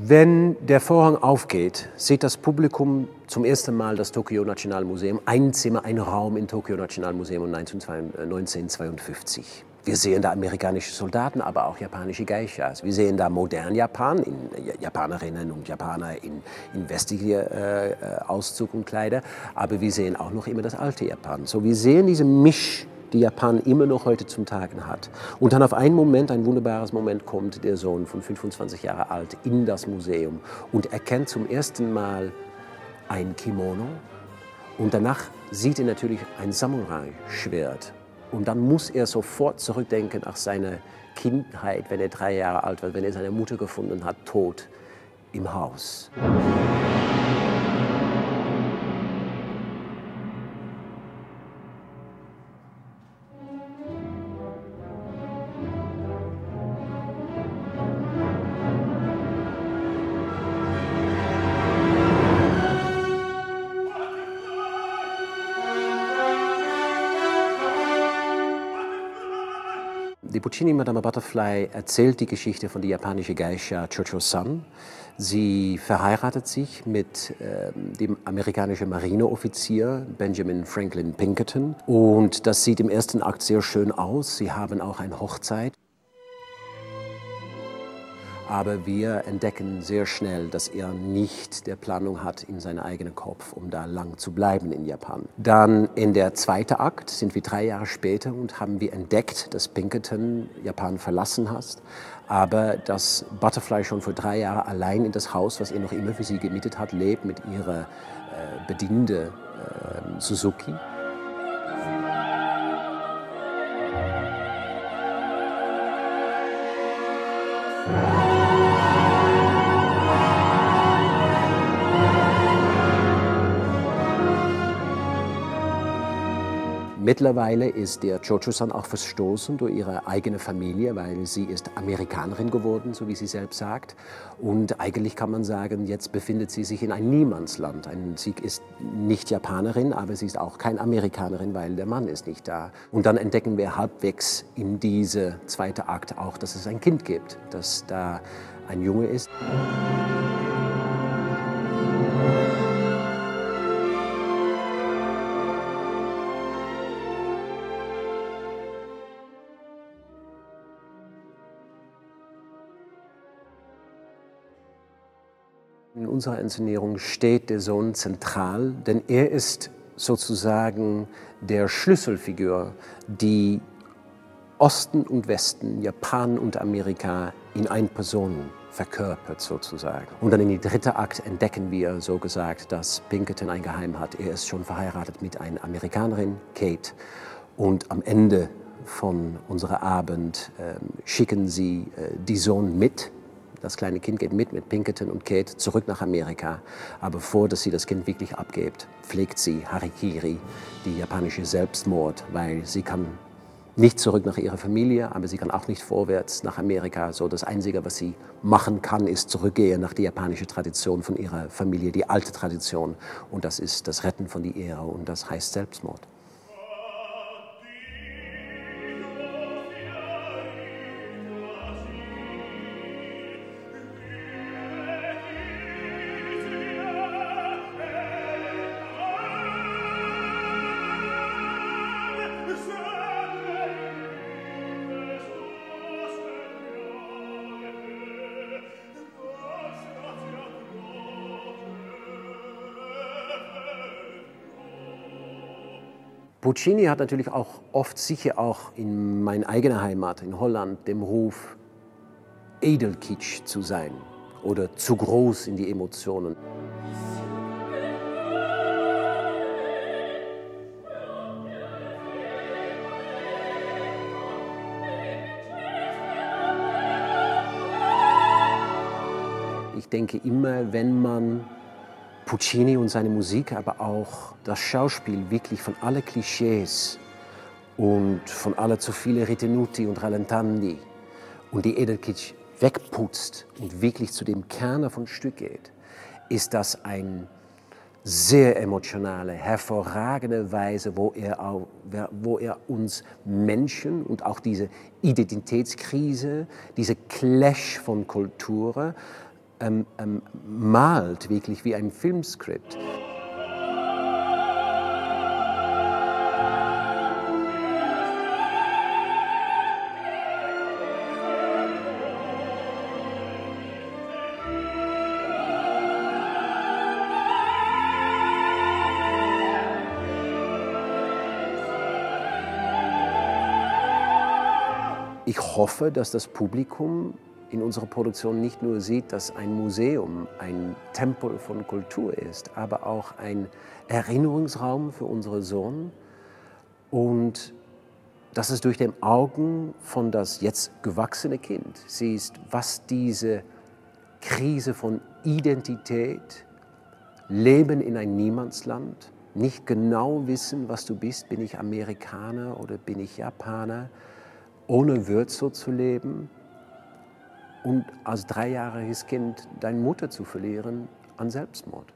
Wenn der Vorhang aufgeht, sieht das Publikum zum ersten Mal das Tokyo Nationalmuseum, ein Zimmer, ein Raum im Tokyo Nationalmuseum 1952. Wir sehen da amerikanische Soldaten, aber auch japanische Geishas. Wir sehen da modern Japan, in, Japanerinnen und Japaner in, in westlicher äh, Auszug und Kleider, aber wir sehen auch noch immer das alte Japan. So, wir sehen diese Misch die Japan immer noch heute zum Tagen hat. Und dann auf einen Moment, ein wunderbares Moment, kommt der Sohn von 25 Jahren alt in das Museum und erkennt zum ersten Mal ein Kimono. Und danach sieht er natürlich ein Samurai-Schwert. Und dann muss er sofort zurückdenken nach seiner Kindheit, wenn er drei Jahre alt war, wenn er seine Mutter gefunden hat, tot im Haus. Die Puccini Madame Butterfly erzählt die Geschichte von der japanischen Geisha Chocho-san. Sie verheiratet sich mit äh, dem amerikanischen Marineoffizier Benjamin Franklin Pinkerton. Und das sieht im ersten Akt sehr schön aus. Sie haben auch eine Hochzeit. Aber wir entdecken sehr schnell, dass er nicht der Planung hat in seinem eigenen Kopf, um da lang zu bleiben in Japan. Dann in der zweiten Akt sind wir drei Jahre später und haben wir entdeckt, dass Pinkerton Japan verlassen hat, aber dass Butterfly schon vor drei Jahren allein in das Haus, was er noch immer für sie gemietet hat, lebt mit ihrer äh, Bediente äh, Suzuki. Mittlerweile ist der Jojo-san auch verstoßen durch ihre eigene Familie, weil sie ist Amerikanerin geworden, so wie sie selbst sagt. Und eigentlich kann man sagen, jetzt befindet sie sich in einem Niemandsland. Sie ist nicht Japanerin, aber sie ist auch kein Amerikanerin, weil der Mann ist nicht da. Und dann entdecken wir halbwegs in diese zweite Akt auch, dass es ein Kind gibt, dass da ein Junge ist. In unserer Inszenierung steht der Sohn zentral, denn er ist sozusagen der Schlüsselfigur, die Osten und Westen, Japan und Amerika in ein Person verkörpert sozusagen. Und dann in die dritte Akt entdecken wir, so gesagt, dass Pinkerton ein Geheim hat. Er ist schon verheiratet mit einer Amerikanerin, Kate. Und am Ende von unserem Abend äh, schicken sie äh, die Sohn mit das kleine Kind geht mit, mit Pinkerton und Kate, zurück nach Amerika. Aber bevor dass sie das Kind wirklich abgibt, pflegt sie Harikiri, die japanische Selbstmord, weil sie kann nicht zurück nach ihrer Familie, aber sie kann auch nicht vorwärts nach Amerika. So das Einzige, was sie machen kann, ist zurückgehen nach der japanischen Tradition von ihrer Familie, die alte Tradition. Und das ist das Retten von der Ehre und das heißt Selbstmord. Puccini hat natürlich auch oft sicher auch in meiner eigenen Heimat, in Holland, dem Ruf, Edelkitsch zu sein oder zu groß in die Emotionen. Ich denke immer, wenn man Puccini und seine Musik, aber auch das Schauspiel wirklich von allen Klischees und von allen zu vielen Ritenuti und Rallentandi und die Edelkitsch wegputzt und wirklich zu dem Kern von Stück geht, ist das ein sehr emotionale, hervorragende Weise, wo er, wo er uns Menschen und auch diese Identitätskrise, diese Clash von Kulturen ähm, ähm, malt, wirklich wie ein Filmskript. Ich hoffe, dass das Publikum in unserer Produktion nicht nur sieht, dass ein Museum ein Tempel von Kultur ist, aber auch ein Erinnerungsraum für unsere Sohn und dass es durch den Augen von das jetzt gewachsene Kind siehst, was diese Krise von Identität, Leben in ein Niemandsland, nicht genau wissen, was du bist, bin ich Amerikaner oder bin ich Japaner, ohne Wurzel zu leben und als dreijähriges Kind deine Mutter zu verlieren an Selbstmord.